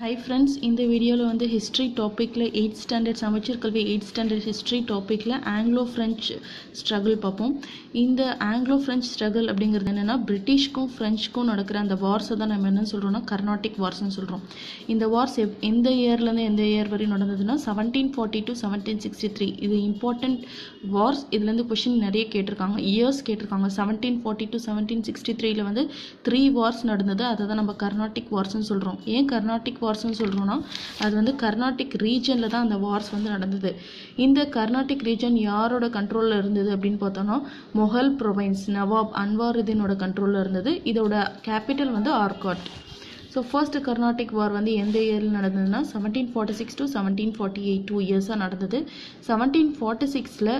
Hi friends இந்த வீடியோவில் வந்து ஹிஸ்ட்ரி டாப்பிக்கில் eight standard Samacheer Kalvi eight standard history டாப்பிக்கில் ஆங்கிலோ ஃப்ரெஞ்ச் ஸ்ட்ரகிள் பார்ப்போம். இந்த ஆங்கிலோ ஃப்ரெஞ்ச் ஸ்ட்ரகிள் அப்படிங்கிறது என்னென்னா பிரிட்டிஷ்க்கும் ஃப்ரெஞ்சுக்கும் நடக்கிற அந்த வார்ஸை தான் நம்ம என்ன சொல்கிறோம்னா கர்நாட்டிக் வார்ஸ்னு சொல்கிறோம் இந்த வார்ஸ் எப் எந்த இயர்லேருந்து எந்த இயர் வரையும் நடந்ததுன்னா seventeen forty two seventeen sixty three இது இம்பார்ட்டண்ட் வார்ஸ் இதுலேருந்து கொஷின் நிறைய கேட்டிருக்காங்க இயர்ஸ் கேட்டிருக்காங்க. Seventeen forty two seventeen sixty த்ரீயில் வந்து த்ரீ வார்ஸ் நடந்தது. அதை தான் நம்ம கர்நாட்டிக் வார்ஸ்னு சொல்கிறோம் ஏன் கர்நாட்டிக் வார்ஸ்னு சொல்கிறோன்னா அது வந்து கர்நாடிக் ரீஜனில் தான் அந்த வார்ஸ் வந்து நடந்தது. இந்த கர்நாடிக் ரீஜன் யாரோட கண்ட்ரோலில் இருந்தது அப்படின்னு பார்த்தோன்னா மொஹல் ப்ரொவைன்ஸ் நவாப் அன்வாருதீனோட கண்ட்ரோலில் இருந்தது. இதோட கேபிட்டல் வந்து Arcot. So first Carnatic war வந்து எந்த இயரில் நடந்ததுன்னா seventeen forty six to seventeen forty eight two இயர்ஸாக நடந்தது. செவன்டீன் ஃபார்ட்டி சிக்ஸில்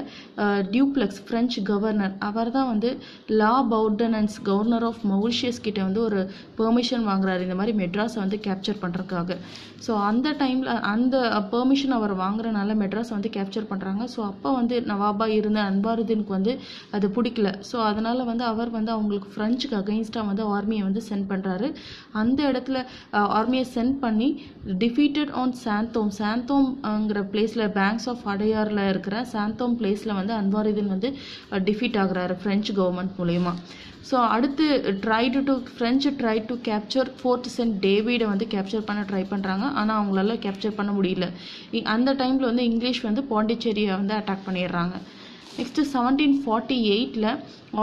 டியூப்ளெக்ஸ் ஃப்ரெஞ்ச் கவர்னர் அவர் தான் வந்து La Bourdonnais governor of Mauritius கிட்ட வந்து ஒரு பெர்மிஷன் வாங்குறாரு. இந்த மாதிரி மெட்ராஸை வந்து கேப்சர் பண்ணுறதுக்காக ஸோ அந்த டைமில் அந்த uh, பெர்மிஷன் அவர் வாங்குறனால மெட்ராஸை வந்து கேப்சர் பண்ணுறாங்க ஸோ அப்போ வந்து நவாபா இருந்த அன்பாருதீனுக்கு வந்து அது பிடிக்கல. ஸோ அதனால் வந்து அவர் வந்து அவங்களுக்கு ஃப்ரெஞ்சுக்கு அகைன்ஸ்டாக வந்து ஆர்மியை வந்து சென்ட் பண்ணுறாரு அந்த இடத்துல ஆர்மியை சென்ட் பண்ணி டிஃபீட்டட் ஆன் சாந்தோம் சாந்தோம்ங்கிற பிளேஸில் பேங்க்ஸ் ஆஃப் அடையாரில் இருக்கிற சாந்தோம் பிளேஸில் வந்து அன்வாரிதீன் வந்து டிஃபீட் ஆகுறாரு ஃப்ரெஞ்சு கவர்மெண்ட் மூலயமா. ஸோ அடுத்து try to French try to capture fort saint டேவிடை வந்து கேப்சர் பண்ண ட்ரை பண்ணுறாங்க ஆனால் அவங்களால கேப்சர் பண்ண முடியல. அந்த டைமில் வந்து இங்கிலீஷ் வந்து பாண்டிச்சேரியை வந்து அட்டாக் பண்ணிடுறாங்க. நெக்ஸ்ட்டு செவன்டீன் ஃபார்ட்டி எயிட்டில்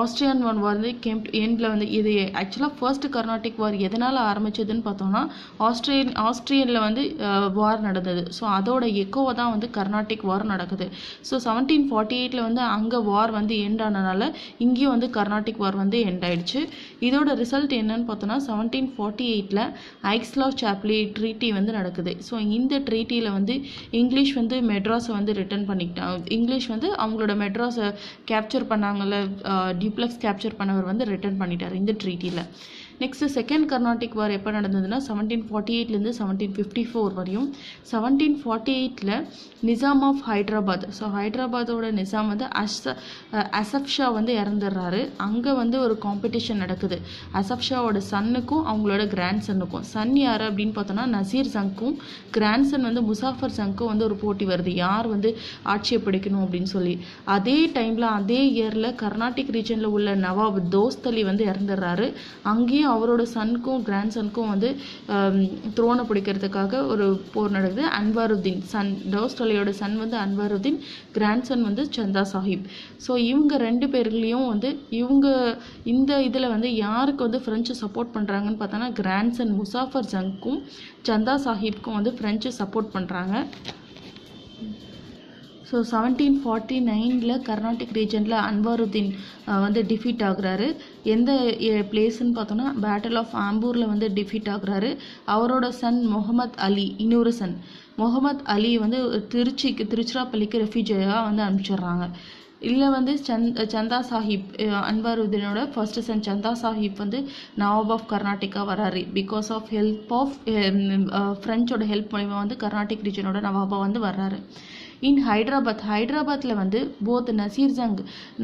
ஆஸ்திரியன் ஒன் வார் வந்து கேம் எண்டில் வந்து இது ஆக்சுவலாக ஃபர்ஸ்ட் கர்நாடிக் வார் எதனால் ஆரம்பிச்சதுன்னு பார்த்தோம்னா ஆஸ்திரியன் ஆஸ்திரியனில் வந்து வார் நடந்தது. ஸோ அதோட எக்கோவை தான் வந்து கர்நாடிக் வார் நடக்குது. ஸோ செவன்டீன் ஃபார்ட்டி எயிட்டில் வந்து அங்கே வார் வந்து எண்ட் ஆனனால இங்கேயும் வந்து கர்நாடிக் வார் வந்து எண்ட் ஆயிடுச்சு. இதோட ரிசல்ட் என்னன்னு பார்த்தோன்னா செவன்டீன் ஃபார்ட்டி எயிட்டில் ஐக்ஸ்லாவ் சாப்லி ட்ரீட்டி வந்து நடக்குது. ஸோ இந்த ட்ரீட்டியில் வந்து இங்கிலீஷ் வந்து மெட்ராஸை வந்து ரிட்டர்ன் பண்ணிக்கிட்டாங்க. இங்கிலீஷ் வந்து அவங்களோட மெட்ராஸ் கேப்சர் பண்ணாங்கல்ல டியூப்ளெக்ஸ் கேப்சர் பண்ணவர் வந்து ரிட்டர்ன் பண்ணிட்டார் இந்த ட்ரீட்டியில் நெக்ஸ்ட் செகண்ட் கர்நாட்டிக் வார் எப்போ நடந்ததுன்னா செவன்டீன் ஃபார்ட்டி எயிட்லேருந்து செவன்டீன் ஃபிஃப்டி ஃபோர் வரையும். செவன்டீன் ஃபார்ட்டி எயிட்டில் நிசாம் ஆஃப் ஹைதராபாத். ஸோ ஹைதராபாத்தோட நிசாம் வந்து அஸ் அசப்ஷா வந்து இறந்துடுறாரு அங்கே வந்து ஒரு காம்படிஷன் நடக்குது. அசப்ஷாவோட சன்னுக்கும் அவங்களோட கிராண்ட் சன்னுக்கும் சன் யார் அப்படின்னு பார்த்தோன்னா நசீர் சங்க்கும் கிராண்ட் சன் வந்து முசாஃபர் சங்க்கும் வந்து ஒரு போட்டி வருது. யார் வந்து ஆட்சியை பிடிக்கணும் அப்படின்னு சொல்லி. அதே டைமில் அதே இயரில் கர்நாடிக் ரீஜனில் உள்ள நவாப் தோஸ்தலி வந்து இறந்துடுறாரு அங்கேயும் அவரோட சனுக்கும் கிராண்ட் சனுக்கும் வந்து த்ரோனை பிடிக்கிறதுக்காக ஒரு போர் நடக்குது. அன்வாருதீன் சன் தோஸ்த் அலியோட சன் வந்து அன்வாருதீன் கிராண்ட் சன் வந்து சந்தா சாஹிப். ஸோ இவங்க ரெண்டு பேர்லேயும் வந்து இவங்க இந்த இதில் வந்து யாருக்கு வந்து ஃப்ரெஞ்சு சப்போர்ட் பண்ணுறாங்கன்னு பார்த்தோன்னா கிராண்ட் சன் முசாஃபர் ஜங்க்கும் சந்தா சாஹிப்க்கும் வந்து ஃப்ரெஞ்சு சப்போர்ட் பண்ணுறாங்க ஸோ செவன்டீன் ஃபார்ட்டி நைனில் கர்நாடிக் ரீஜனில் அன்வாருதீன் வந்து டிஃபீட் ஆகுறாரு. எந்த பிளேஸ்ன்னு பார்த்தோன்னா பேட்டில் ஆஃப் ஆம்பூரில் வந்து டிஃபீட் ஆகுறாரு. அவரோட சன் முகமத் அலி இன்னொரு சன் முகமத் அலி வந்து திருச்சிக்கு திருச்சிராப்பள்ளிக்கு ரெஃப்யூஜியாக வந்து அனுப்பிச்சிடுறாங்க. இல்லை வந்து சந்த் சந்தா சாஹிப் அன்வாருதீனோட ஃபர்ஸ்ட் சன் சந்தா சாஹிப் வந்து நவாப் ஆஃப் கர்நாடிகா வராரு. பிகாஸ் ஆஃப் ஹெல்ப் ஆஃப் ஃப்ரெஞ்சோட ஹெல்ப் மூலிமா வந்து கர்நாடிக் ரீஜனோட நவாபா வந்து வர்றாரு. இன் ஹைதராபாத். ஹைதராபாத்தில் வந்து போத் நசீர் ஜங்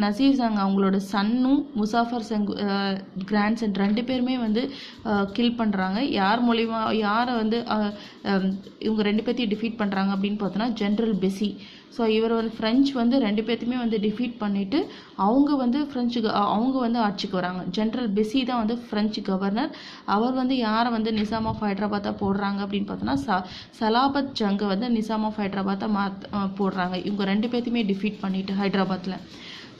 நசீர் ஜங் அவங்களோட சன்னும் முசாஃபர் சங் கிராண்ட் சன் ரெண்டு பேருமே வந்து கில் பண்ணுறாங்க யார் மூலிமா யாரை வந்து இவங்க ரெண்டு பேர்த்தையும் டிஃபீட் பண்ணுறாங்க அப்படின்னு பார்த்தோன்னா ஜென்ரல் பெசி. ஸோ இவர் வந்து ஃப்ரெஞ்ச் வந்து ரெண்டு பேர்த்தையுமே வந்து டிஃபீட் பண்ணிவிட்டு அவங்க வந்து ஃப்ரெஞ்சு அவங்க வந்து ஆட்சிக்கு வராங்க. ஜென்ரல் பெஸி தான் வந்து ஃப்ரெஞ்சு கவர்னர் அவர் வந்து யாரை வந்து நிசாம் ஆஃப் ஹைதராபாத்தாக போடுறாங்க அப்படின்னு பார்த்தோன்னா ச சலாபத் ஜங்கை வந்து நிசாம் ஆஃப் ஹைதராபாத்தாக மாத் போடுறாங்க. இவங்க ரெண்டு பேர்த்தையுமே டிஃபீட் பண்ணிவிட்டு ஹைதராபாத்தில்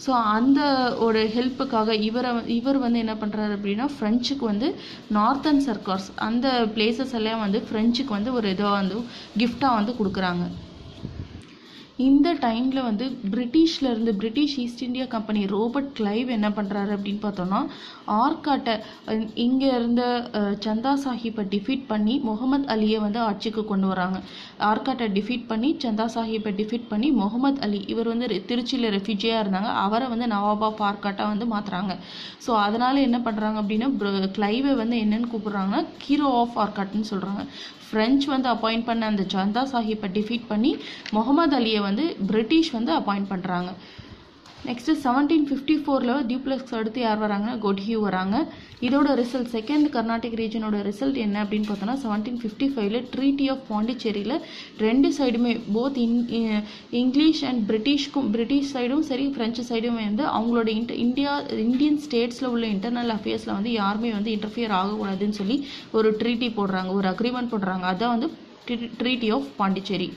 ஸோ அந்த ஒரு ஹெல்ப்புக்காக இவரை இவர் வந்து என்ன பண்ணுறாரு அப்படின்னா ஃப்ரெஞ்சுக்கு வந்து நார்த்தன் சர்க்கார்ஸ் அந்த பிளேசஸ் எல்லாம் வந்து ஃப்ரெஞ்சுக்கு வந்து ஒரு இதாக வந்து கிஃப்டாக வந்து கொடுக்குறாங்க. இந்த டைமில் வந்து பிரிட்டிஷில் இருந்து British East India Company Robert Clive என்ன பண்ணுறாரு அப்படின்னு பார்த்தோன்னா ஆர்காட்டை இங்கே இருந்த சந்தா சாஹிப்பை டிஃபீட் பண்ணி முகமது அலியை வந்து ஆட்சிக்கு கொண்டு வராங்க. ஆர்காட்டை டிஃபீட் பண்ணி சந்தா சாஹிப்பை டிஃபீட் பண்ணி முகமது அலி இவர் வந்து திருச்சியில் ரெஃப்யூஜியாக இருந்தாங்க. அவரை வந்து நவாப் ஆஃப் ஆர்காட்டாக வந்து மாற்றுறாங்க ஸோ அதனால் என்ன பண்ணுறாங்க அப்படின்னா கிளைவை வந்து என்னென்னு கூப்பிட்றாங்கன்னா ஹீரோ ஆஃப் ஆர்காட்னு சொல்கிறாங்க ஃப்ரெஞ்ச் வந்து அப்பாயிண்ட் பண்ண அந்த சந்தா சாஹிப்பை டிஃபீட் பண்ணி முகமது அலியை வந்து பிரிட்டிஷ் வந்து அப்பாயிண்ட் பண்ணுறாங்க நெக்ஸ்ட்டு செவன்டீன் ஃபிஃப்டி ஃபோரில் டியூப்ளெக்ஸ் அடுத்து யார் வராங்கன்னா கொட்ஹியூ வராங்க. இதோட ரிசல்ட் செகண்ட் கர்நாடிக் ரீஜனோட ரிசல்ட் என்ன அப்படின்னு பார்த்தோன்னா செவன்டீன் ஃபிஃப்டி ஃபைவ்ல ட்ரீட்டி ஆஃப் பாண்டிச்சேரியில் ரெண்டு சைடுமே போத் இன் இங்கிலீஷ் அண்ட் பிரிட்டிஷ்க்கும் பிரிட்டிஷ் சைடும் சரி ஃப்ரெஞ்சு சைடும் வந்து அவங்களோட இன்ட் இந்தியா இந்தியன் ஸ்டேட்ஸில் உள்ள இன்டர்னல் அஃபேர்ஸில் வந்து யாருமே வந்து இன்டர்ஃபியர் ஆகக்கூடாதுன்னு சொல்லி ஒரு ட்ரீட்டி போடுறாங்க ஒரு அக்ரிமெண்ட் போடுறாங்க. அதான் வந்து ட்ரீட்டி ஆஃப் பாண்டிச்சேரி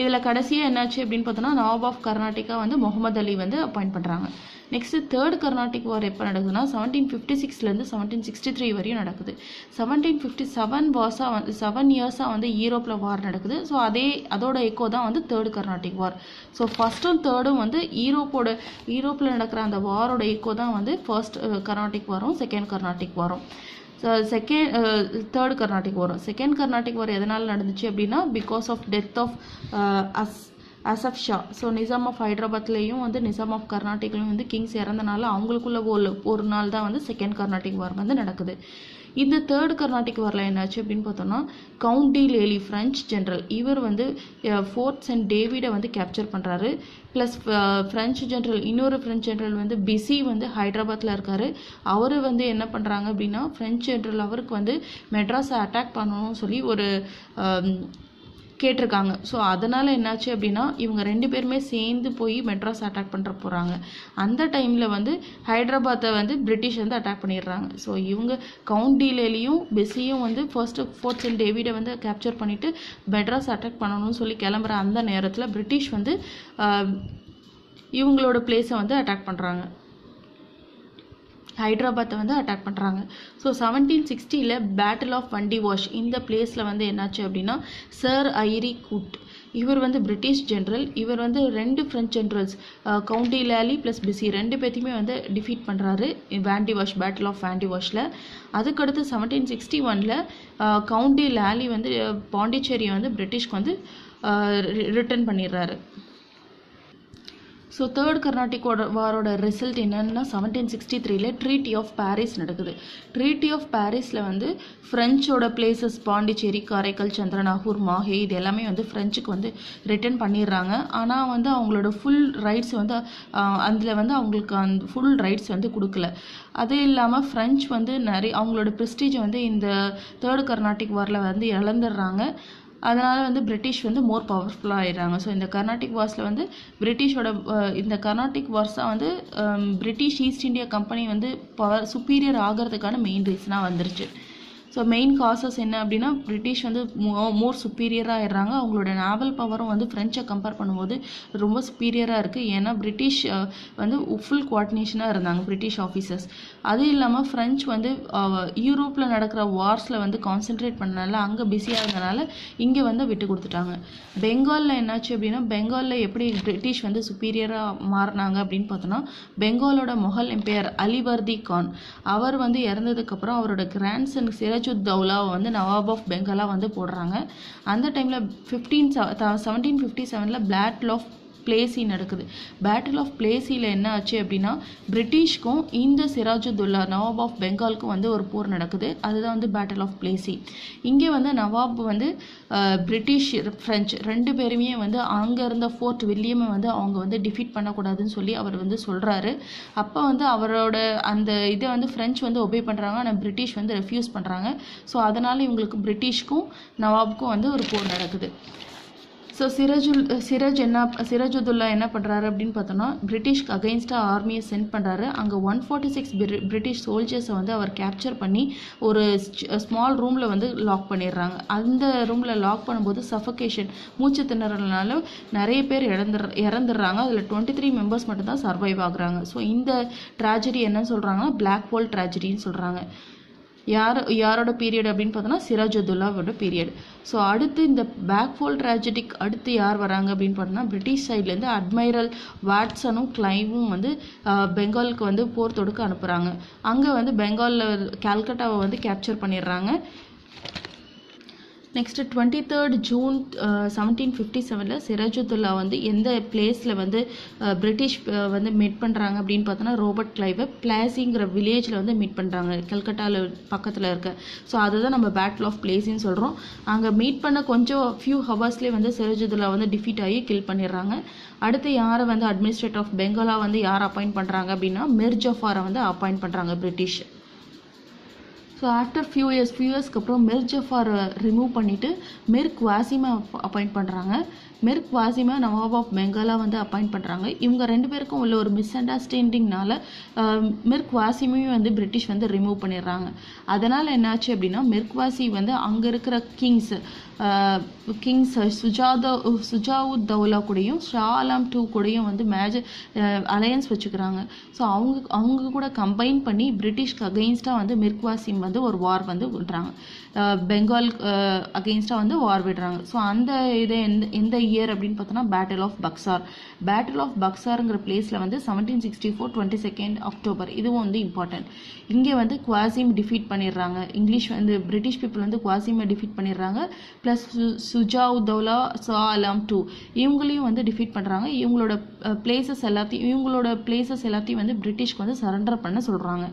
இதில் கடைசியாக என்னாச்சு அப்படின்னு பார்த்தோன்னா நவாப் ஆஃப் கர்நாடிகா வந்து முகமது அலி வந்து அப்பாயிண்ட் பண்ணுறாங்க நெக்ஸ்ட் தேர்ட் கர்நாடிக் வார் எப்போ நடக்குதுன்னா செவன்டீன் ஃபிஃப்டி சிக்ஸ்லேருந்து செவன்டீன் சிக்ஸ்டி த்ரீ வரையும் நடக்குது. செவன்டீன் ஃபிஃப்டி செவன் வார்ஸாக வந்து செவன் இயர்ஸாக வந்து யூரோப்பில் வார் நடக்குது. ஸோ அதே அதோட எக்கோ தான் வந்து தேர்ட் கர்நாடிக் வார் ஸோ ஃபஸ்ட்டும் தேர்டும் வந்து ஈரோப்போட ஈரோப்பில் நடக்கிற அந்த வாரோட எக்கோ தான் வந்து ஃபர்ஸ்ட் கர்நாடிக் வாரும் செகண்ட் கர்நாடிக் வாரும் செகண்ட் தேர்ட் கர்நாடிக் வரும் செகண்ட் கர்நாடிக் வார் எதனால் நடந்துச்சு அப்படின்னா because of death of Asaf Asaf Jah so Nizam of ஹைதராபாத்லேயும் வந்து நிசாம் ஆஃப் கர்நாடிக்லையும் வந்து கிங்ஸ் இறந்தனால அவங்களுக்குள்ள ஒரு ஒரு நாள் தான் வந்து செகண்ட் கர்நாடிக் வார் வந்து நடக்குது. இந்த தேர்ட் கர்நாடிக் வாரில் என்னாச்சு அப்படின்னு பார்த்தோம்னா count de Lally French general இவர் வந்து ஃபோர்ட் சென்ட் டேவிடை வந்து கேப்சர் பண்ணுறாரு ப்ளஸ் ஃப்ரெஞ்சு ஜென்ரல் இன்னொரு ஃப்ரெஞ்ச் ஜென்ரல் வந்து பிஸி வந்து ஹைதராபாத்தில் இருக்கார். அவர் வந்து என்ன பண்ணுறாங்க அப்படின்னா ஃப்ரெஞ்ச் ஜென்ரல் அவருக்கு வந்து மெட்ராஸை அட்டாக் பண்ணணும்னு சொல்லி ஒரு கேட்டிருக்காங்க. ஸோ அதனால் என்னாச்சு அப்படின்னா இவங்க ரெண்டு பேருமே சேர்ந்து போய் மெட்ராஸ் அட்டாக் பண்ணுற போகிறாங்க அந்த டைமில் வந்து ஹைதராபாத்தை வந்து பிரிட்டிஷ் வந்து அட்டாக் பண்ணிடுறாங்க. ஸோ இவங்க கவுண்டிலேயும் பெஸியும் வந்து ஃபர்ஸ்ட்டு ஃபோர்த் அண்ட் டேவிடை வந்து கேப்சர் பண்ணிவிட்டு மெட்ராஸ் அட்டாக் பண்ணணும்னு சொல்லி கிளம்புற அந்த நேரத்தில் பிரிட்டிஷ் வந்து இவங்களோட பிளேஸை வந்து அட்டாக் பண்ணுறாங்க ஹைதராபாத்தை வந்து அட்டாக் பண்ணுறாங்க ஸோ செவன்டீன் சிக்ஸ்டியில் பேட்டில் ஆஃப் வண்டி வாஷ் இந்த பிளேஸில் வந்து என்னாச்சு அப்படின்னா சர் ஐரி கூட் இவர் வந்து பிரிட்டிஷ் ஜென்ரல் இவர் வந்து ரெண்டு French generals count de Lally plus Bussy ரெண்டு பேர்த்தையுமே வந்து டிஃபீட் பண்ணுறாரு வேண்டி வாஷ் பேட்டில் ஆஃப் வேண்டி வாஷில் அதுக்கடுத்து செவன்டீன் சிக்ஸ்டி ஒனில் கவுண்டி லேலி வந்து பாண்டிச்சேரியை வந்து பிரிட்டிஷ்க்கு வந்து ரிட்டர்ன் பண்ணிடுறாரு. ஸோ தேர்ட் கர்நாடிக் வாரோட ரிசல்ட் என்னென்னா செவன்டீன் சிக்ஸ்டி த்ரீல ட்ரீட்டி ஆஃப் பாரிஸ் நடக்குது. ட்ரீட்டி ஆஃப் பாரிஸில் வந்து ஃப்ரெஞ்சோட பிளேசஸ் பாண்டிச்சேரி காரைக்கால் சந்திரநாகூர் மாஹே இது எல்லாமே வந்து ஃப்ரெஞ்சுக்கு வந்து ரிட்டர்ன் பண்ணிடுறாங்க. ஆனால் வந்து அவங்களோட ஃபுல் ரைட்ஸ் வந்து அதில் வந்து அவங்களுக்கு அந்த ஃபுல் ரைட்ஸ் வந்து கொடுக்கல. அது இல்லாமல் ஃப்ரெஞ்ச் வந்து நிறைய அவங்களோட ப்ரெஸ்டீஜை வந்து இந்த தேர்ட் கர்நாடிக் வாரில் வந்து இழந்துடுறாங்க. அதனால் வந்து பிரிட்டிஷ் வந்து மோர் பவர்ஃபுல்லாக ஆயிடுறாங்க. ஸோ இந்த கர்நாடிக் வார்ஸில் வந்து பிரிட்டிஷோட இந்த கர்நாடிக் வார்ஸ் தான் வந்து பிரிட்டிஷ் ஈஸ்ட் இந்தியா கம்பெனி வந்து பவர் சுப்பீரியர் ஆகிறதுக்கான மெயின் ரீசனாக வந்துருச்சு. ஸோ மெயின் காசஸ் என்ன அப்படின்னா பிரிட்டிஷ் வந்து மோர் சுப்பீரியராக ஆயிடுறாங்க. அவங்களோட நாவல் பவரும் வந்து ஃப்ரெஞ்சை கம்பேர் பண்ணும்போது ரொம்ப சுப்பீரியராக இருக்குது ஏன்னா பிரிட்டிஷ் வந்து ஃபுல் குவார்டினேஷனாக இருந்தாங்க பிரிட்டிஷ் ஆஃபீஸர்ஸ் அது இல்லாமல் ஃப்ரெஞ்ச் வந்து யூரோப்பில் நடக்கிற வார்ஸில் வந்து கான்சென்ட்ரேட் பண்ணனால அங்கே பிஸியாக இருந்தனால இங்கே வந்து விட்டு கொடுத்துட்டாங்க. பெங்காலில் என்னாச்சு அப்படின்னா பெங்காலில் எப்படி பிரிட்டிஷ் வந்து சுப்பீரியராக மாறினாங்க அப்படின்னு பார்த்தோன்னா பெங்காலோட மொஹல் எம்பையர் அலிவர்தி கான் அவர் வந்து இறந்ததுக்கப்புறம் அவரோட கிராண்ட்சன் சிரஜ் சிராஜுத் தௌலாவை வந்து நவாப் ஆஃப் பெங்காலாக வந்து போடுறாங்க. அந்த டைமில் ஃபிஃப்டீன் செவன்டீன் ஃபிஃப்டி செவனில் பிளாட் ஆஃப் பிளேசி நடக்குது. பேட்டில் ஆஃப் பிளேசியில் என்ன ஆச்சு அப்படின்னா பிரிட்டிஷ்க்கும் இந்த சிராஜுதுல்லா நவாப் ஆஃப் பெங்காலுக்கும் வந்து ஒரு போர் நடக்குது. அதுதான் வந்து பேட்டில் ஆஃப் பிளேசி இங்கே வந்து நவாப் வந்து பிரிட்டிஷ் ஃப்ரெஞ்ச் ரெண்டு பேருமே வந்து அங்கே இருந்த ஃபோர்ட் வில்லியமை வந்து அவங்க வந்து டிஃபீட் பண்ணக்கூடாதுன்னு சொல்லி அவர் வந்து சொல்கிறாரு அப்போ வந்து அவரோட அந்த இதை வந்து ஃப்ரெஞ்ச் வந்து ஒபே பண்ணுறாங்க ஆனால் பிரிட்டிஷ் வந்து ரெஃப்யூஸ் பண்ணுறாங்க ஸோ அதனால் இவங்களுக்கு பிரிட்டிஷ்க்கும் நவாப்க்கும் வந்து ஒரு போர் நடக்குது. ஸோ சிரஜுல் சிரஜ் என்ன சிரஜுதுல்லா என்ன பண்ணுறாரு அப்படின்னு பார்த்தோன்னா பிரிட்டிஷ்க்கு அகைன்ஸ்டாக ஆர்மியை சென்ட் பண்ணுறாரு அங்கே ஒன் ஃபார்ட்டி சிக்ஸ் பிரிட்டிஷ் சோல்ஜர்ஸை வந்து அவர் கேப்சர் பண்ணி ஒரு ஸ்மால் ரூமில் வந்து லாக் பண்ணிடுறாங்க. அந்த ரூமில் லாக் பண்ணும்போது சஃபகேஷன் மூச்சு திணறனால நிறைய பேர் இழந்துற இறந்துடுறாங்க. அதில் டுவெண்ட்டி த்ரீ மெம்பர்ஸ் மட்டும்தான் சர்வைவ் ஆகுறாங்க. ஸோ இந்த ட்ராஜடி என்ன சொல்கிறாங்கன்னா பிளாக் ஹோல் ட்ராஜடின்னு சொல்கிறாங்க யார் யாரோட பீரியட் அப்படின்னு பார்த்தோன்னா சிராஜுத்துல்லாவோட பீரியட் ஸோ அடுத்து இந்த பேக் ஃபோல் ட்ராஜடிக் அடுத்து யார் வராங்க அப்படின்னு பார்த்தோன்னா பிரிட்டிஷ் சைட்லேருந்து அட்மைரல் வாட்சனும் கிளைவும் வந்து பெங்காலுக்கு வந்து போர் தொடுக்க அனுப்புகிறாங்க அங்கே வந்து பெங்காலில் கல்கட்டாவை வந்து கேப்சர் பண்ணிடுறாங்க. Next twenty third June seventeen fifty செவனில் சிராஜுத்துல்லா வந்து எந்த பிளேஸில் வந்து uh, பிரிட்டிஷ் uh, வந்து மீட் பண்ணுறாங்க அப்படின்னு பார்த்தோன்னா ரோபர்ட் கிளைவை பிளாசிங்கிற வில்லேஜில் வந்து மீட் பண்ணுறாங்க கல்கட்டாவில் பக்கத்தில் இருக்க. ஸோ அதுதான் நம்ம பேட்டில் ஆஃப் பிளேஸின்னு சொல்கிறோம் அங்கே மீட் பண்ண கொஞ்சம் ஃபியூ ஹவர்ஸ்லேயே வந்து சிராஜுத்துல்லா வந்து டிஃபீட் ஆகி கில் பண்ணிடுறாங்க. அடுத்து யாரை வந்து அட்மினிஸ்ட்ரேட் ஆஃப் பெங்காலா வந்து யார் அப்பாயிண்ட் பண்ணுறாங்க அப்படின்னா மிர்ஜஃபாரை வந்து அப்பாயிண்ட் பண்ணுறாங்க British so after few years few இயர்ஸ்க்கு அப்புறம் மிர் ஜஃபார் ரிமூவ் பண்ணிவிட்டு மிர் குவாசிமா அப்பாயிண்ட் பண்ணுறாங்க மிர் குவாசிமா நவாப் ஆஃப் பெங்காலா வந்து அப்பாயிண்ட் பண்ணுறாங்க இவங்க ரெண்டு பேருக்கும் உள்ள ஒரு மிஸ் அண்டர்ஸ்டாண்டிங்னால மிர் குவாசிமையும் வந்து பிரிட்டிஷ் வந்து ரிமூவ் பண்ணிடுறாங்க. அதனால் என்னாச்சு அப்படின்னா மிர் குவாசி வந்து அங்கே இருக்கிற கிங்ஸ் கிங்ஸ் சுஜாதா சுஜாவுத் தௌலா கூடயும் ஷா ஆலம் டூ கூடயும் வந்து மேஜ அலையன்ஸ் வச்சுக்கிறாங்க. ஸோ அவங்க அவங்க கூட கம்பைன் பண்ணி பிரிட்டிஷ்க்கு அகெயின்ஸ்டாக வந்து மிர்க்வாசிம் வந்து ஒரு வார் வந்து விடுறாங்க பெங்கால் அகெயின்ஸ்டாக வந்து வார் விடுறாங்க. ஸோ அந்த இது எந்த எந்த இயர் அப்படின்னு பார்த்தோன்னா battle of Buxar battle of பக்சாருங்கிற பிளேஸில் வந்து seventeen sixty four twenty second October இதுவும் வந்து இம்பார்ட்டன்ட் இங்கே வந்து குவாசிம் டிஃபீட் பண்ணிடுறாங்க. இங்கிலீஷ் வந்து பிரிட்டிஷ் பீப்புள் வந்து குவாசிமை டிஃபீட் பண்ணிடுறாங்க. ப்ளஸ் சுஜா தௌலா சா அலாம் டூ இவங்களையும் வந்து டிஃபீட் பண்ணுறாங்க இவங்களோட பிளேசஸ் எல்லாத்தையும் இவங்களோட பிளேசஸ் எல்லாத்தையும் வந்து பிரிட்டிஷ்க்கு வந்து சரண்டர் பண்ண சொல்கிறாங்க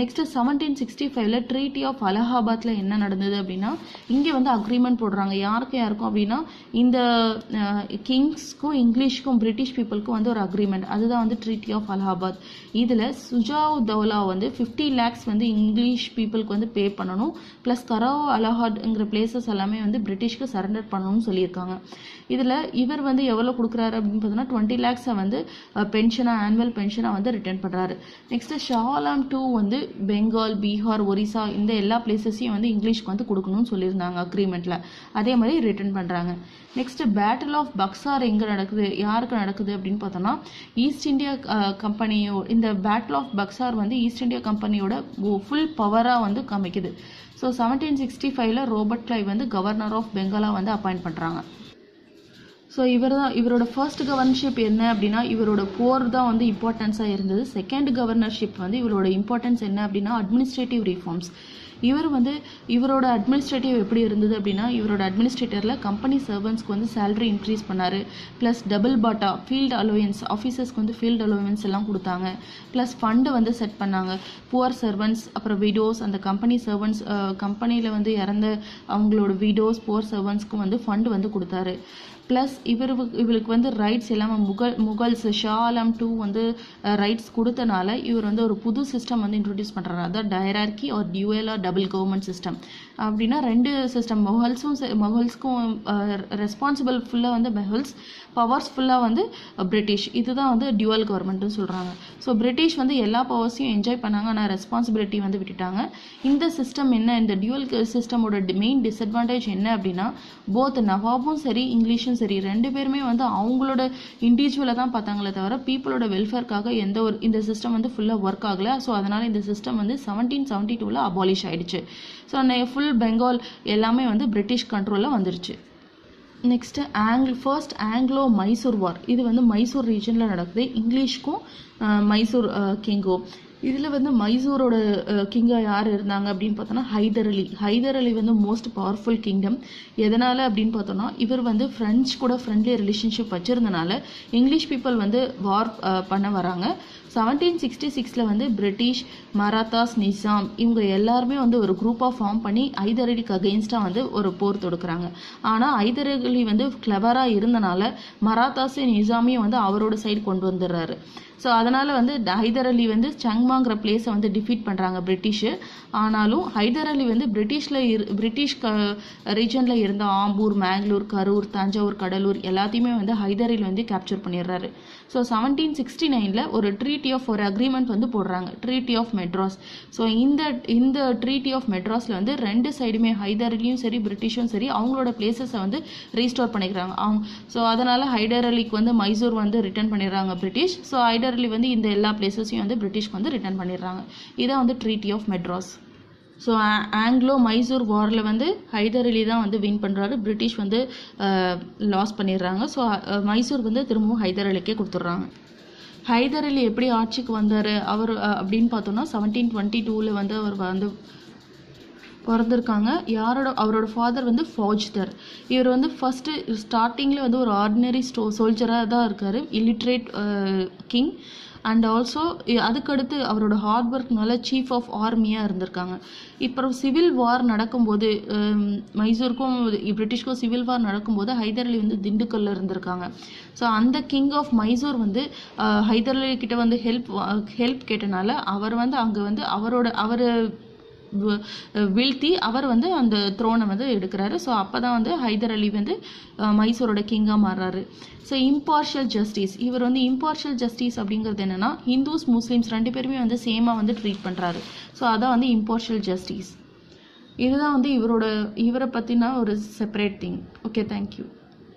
நெக்ஸ்ட்டு செவன்டீன் சிக்ஸ்டி ஃபைவ்ல ட்ரீட்டி ஆஃப் அலகாபாத்தில் என்ன நடந்தது அப்படின்னா இங்கே வந்து அக்ரிமெண்ட் போடுறாங்க. யாருக்கு யாருக்கும் அப்படின்னா இந்த கிங்ஸ்க்கும் இங்கிலீஷ்க்கும் பிரிட்டிஷ் பீப்புளுக்கும் வந்து ஒரு அக்ரிமெண்ட் அதுதான் வந்து ட்ரீட்டி ஆஃப் அலகாபாத் இதில் சுஜாவ் தௌலா வந்து ஃபிஃப்டி லேக்ஸ் வந்து இங்கிலீஷ் பீப்புளுக்கு வந்து பே பண்ணணும். ப்ளஸ் கரோ அலஹாட்ங்கிற பிளேசஸ் எல்லாமே வந்து பிரிட்டிஷ்க்கு சரண்டர் பண்ணணும்னு சொல்லியிருக்காங்க. இதில் இவர் வந்து எவ்வளோ கொடுக்குறாரு அப்படின்னு பார்த்தோன்னா டுவெண்ட்டி லேக்ஸை வந்து பென்ஷனாக ஆனுவல் பென்ஷனாக வந்து ரிட்டர்ன் பண்ணுறாரு நெக்ஸ்ட்டு ஷாலாம் டூ வந்து பெங்கால் பீகார் ஒரிசா இந்த எல்லா பிளேசஸையும் வந்து இங்கிலீஷ்க்கு வந்து கொடுக்கணும்னு சொல்லியிருந்தாங்க அக்ரிமெண்ட்டில் அதே மாதிரி ரிட்டர்ன் பண்ணுறாங்க நெக்ஸ்ட்டு பேட்டில் ஆஃப் பக்சார் எங்கே நடக்குது? யாருக்கு நடக்குது அப்படின்னு பார்த்தோன்னா ஈஸ்ட் இந்தியா கம்பெனியோ இந்த பேட்டில் ஆஃப் பக்சார் வந்து ஈஸ்ட் இந்தியா கம்பெனியோட ஃபுல் பவராக வந்து காமிக்குது. ஸோ செவன்டீன் சிக்ஸ்டி ஃபைவ்ல ரோபர்ட் கிளைவ் வந்து கவர்னர் ஆஃப் பெங்காலா வந்து அப்பாயிண்ட் பண்ணுறாங்க ஸோ இவர் தான் இவரோட ஃபர்ஸ்ட் கவர்னர்ஷிப் என்ன அப்படின்னா இவரோட போர் தான் வந்து இம்பார்ட்டன்ஸாக இருந்தது. செகண்ட் கவர்னர்ஷிப் வந்து இவரோட இம்பார்ட்டன்ஸ் என்ன அப்படின்னா அட்மினிஸ்ட்ரேட்டிவ் ரிஃபார்ம்ஸ் இவர் வந்து இவரோட அட்மினிஸ்ட்ரேட்டிவ் எப்படி இருந்தது அப்படின்னா இவரோட அட்மினிஸ்ட்ரேட்டரில் கம்பெனி சர்வன்ஸ்க்கு வந்து சேலரி இன்க்ரீஸ் பண்ணார். Plus double batta field allowance ஆஃபீஸர்ஸ்க்கு வந்து ஃபீல்டு அலோவன்ஸ் எல்லாம் கொடுத்தாங்க. ப்ளஸ் ஃபண்டு வந்து செட் பண்ணாங்க. புவர் சர்வன்ஸ் அப்புறம் விடோஸ் அந்த கம்பெனி சர்வன்ஸ் கம்பெனியில் வந்து இறந்த அவங்களோட விடோஸ் புவர் சர்வன்ஸ்க்கும் வந்து ஃபண்டு வந்து கொடுத்தாரு. ப்ளஸ் இவர் இவருக்கு வந்து ரைட்ஸ் எல்லாமே முகல் முகல்ஸ் ஷாலம் டூ வந்து ரைட்ஸ் கொடுத்தனால இவர் வந்து ஒரு புது சிஸ்டம் வந்து இன்ட்ரடியூஸ் பண்ணுறாரு அதான் டைரார்கி ஒரு dual or double government system அப்படின்னா ரெண்டு சிஸ்டம் மொஹல்ஸும் மொஹல்ஸ்க்கும் ரெஸ்பான்சிபிள் ஃபுல்லாக வந்து மெஹல்ஸ் பவர்ஸ் ஃபுல்லாக வந்து பிரிட்டிஷ் இதுதான் வந்து டியூவல் கவர்மெண்ட்னு சொல்கிறாங்க ஸோ பிரிட்டிஷ் வந்து எல்லா பவர்ஸையும் என்ஜாய் பண்ணாங்க. ஆனால் ரெஸ்பான்சிபிலிட்டி வந்து விட்டுட்டாங்க. இந்த சிஸ்டம் என்ன? இந்த டியூவல் சிஸ்டமோட மெயின் டிஸ்அட்வான்டேஜ் என்ன அப்படின்னா போத் நவாபும் சரி இங்கிலீஷும் சரி ரெண்டு பேருமே வந்து அவங்களோட இண்டிவிஜுவலை தான் பார்த்தாங்களே தவிர பீப்புளோட வெல்ஃபேர்க்காக எந்த ஒரு இந்த சிஸ்டம் வந்து ஃபுல்லாக ஒர்க் ஆகலை. ஸோ அதனால் இந்த சிஸ்டம் வந்து செவன்டீன் செவன்ட்டி டூவில் அபாலிஷ் ஆகிடுச்சு ஸோ ஃபுல் பெங்கால் எல்லாமே வந்து பிரிட்டிஷ் கண்ட்ரோலில் வந்துருச்சு. Next angle first Anglo Mysore war இது வந்து மைசூர் ரீஜனில் நடக்குது. இங்கிலீஷ்க்கும் மைசூர் கிங்கும் இதில் வந்து மைசூரோட கிங்காக யார் இருந்தாங்க அப்படின்னு பார்த்தோன்னா ஹைதர் அலி. ஹைதர் அலி வந்து மோஸ்ட் பவர்ஃபுல் கிங்டம் எதனால் அப்படின்னு பார்த்தோன்னா இவர் வந்து ஃப்ரெஞ்ச் கூட ஃப்ரெண்ட்லி ரிலேஷன்ஷிப் வச்சுருந்தனால இங்கிலீஷ் பீப்புள் வந்து வார் பண்ண வராங்க. செவன்டீன் சிக்ஸ்டி சிக்ஸில் வந்து பிரிட்டிஷ் மராத்தாஸ் நிசாம் இவங்க எல்லாருமே வந்து ஒரு குரூப்பாக ஃபார்ம் பண்ணி ஐதரடிக்கு அலிக்கு அகெயின்ஸ்டாக வந்து ஒரு போர் தொடுக்குறாங்க. ஆனால் ஐதர் அலி வந்து கிளவராக இருந்தனால மராத்தாஸு நிசாமையும் வந்து அவரோட சைடு கொண்டு வந்துடுறாரு. ஸோ அதனால் வந்து ஹைதர் அலி வந்து சங்மாங்கிற பிளேஸை வந்து டிஃபீட் பண்ணுறாங்க பிரிட்டிஷு ஆனாலும் ஹைதர் அலி வந்து பிரிட்டிஷில் இரு பிரிட்டிஷ் க ரீஜனில் இருந்த ஆம்பூர் மேங்களூர் கரூர் தஞ்சாவூர் கடலூர் எல்லாத்தையுமே வந்து ஹைதர் அலி வந்து கேப்சர் பண்ணிடுறாரு. ஸோ செவன்டீன் சிக்ஸ்டி நைனில் ஒரு ட்ரீட் ட்ரீட்டி ஆஃப் ஒரு அக்ரிமெண்ட் வந்து போடுறாங்க. ட்ரீட்டி ஆஃப் மெட்ராஸ் ஸோ இந்த இந்த ட்ரீட்டி ஆஃப் மெட்ராஸில் வந்து ரெண்டு சைடுமே ஹைதர் அலியும் சரி பிரிட்டிஷும் சரி அவங்களோட பிளேசஸை வந்து ரீஸ்டோர் பண்ணிக்கிறாங்க. அவங்க ஸோ அதனால் ஹைதர் அலிக்கு வந்து மைசூர் வந்து ரிட்டர்ன் பண்ணிடுறாங்க பிரிட்டிஷ். ஸோ ஹைடர் அலி வந்து இந்த எல்லா பிளேசஸையும் வந்து பிரிட்டிஷ்க்கு வந்து ரிட்டர்ன் பண்ணிடுறாங்க. இதான் வந்து treaty of Madras so Anglo Mysore வாரில் வந்து ஹைதர் அலி தான் வந்து வின் பண்ணுறாரு பிரிட்டிஷ் வந்து லாஸ் பண்ணிடுறாங்க. ஸோ மைசூர் வந்து திரும்பவும் ஹைதர் அலிக்கே கொடுத்துட்றாங்க. ஹைதர் அலி எப்படி ஆட்சிக்கு வந்தார்? அவர் அப்படின்னு பார்த்தோன்னா செவன்டீன் டுவெண்ட்டி டூவில் வந்து அவர் வந்து பிறந்திருக்காங்க. யாரோட அவரோட ஃபாதர் வந்து ஃபௌஜ்தர். இவர் வந்து ஃபஸ்ட்டு ஸ்டார்டிங்கில் வந்து ஒரு ஆர்டினரி ஸ்டோ சோல்ஜராக தான் இருக்கார். இல்லிட்ரேட் கிங் அண்ட் ஆல்சோ அதுக்கடுத்து அவரோட ஹார்ட் ஒர்க்னால சீஃப் ஆஃப் ஆர்மியாக இருந்திருக்காங்க. இப்போ சிவில் வார் நடக்கும்போது மைசூருக்கும் பிரிட்டிஷ்க்கும் சிவில் வார் நடக்கும்போது ஹைதர் அலி வந்து திண்டுக்கல்ல இருந்திருக்காங்க. ஸோ அந்த கிங் ஆஃப் மைசூர் வந்து ஹைதர் அலி கிட்ட வந்து ஹெல்ப் ஹெல்ப் கேட்டனால அவர் வந்து அங்கே வந்து அவரோட அவர் வீழ்த்தி அவர் வந்து அந்த த்ரோனை வந்து எடுக்கிறாரு. ஸோ அப்போ தான் வந்து ஹைதர் அலி வந்து மைசூரோட கிங்காக மாறுறாரு. ஸோ இம்பார்ஷியல் ஜஸ்டிஸ் இவர் வந்து இம்பார்ஷியல் ஜஸ்டிஸ் அப்படிங்கிறது என்னென்னா ஹிந்துஸ் முஸ்லீம்ஸ் ரெண்டு பேருமே வந்து சேமாக வந்து ட்ரீட் பண்ணுறாரு ஸோ அதான் வந்து இம்பார்ஷியல் ஜஸ்டிஸ் இதுதான் வந்து இவரோட இவரை பற்றின ஒரு செப்பரேட் திங் ஓகே தேங்க்யூ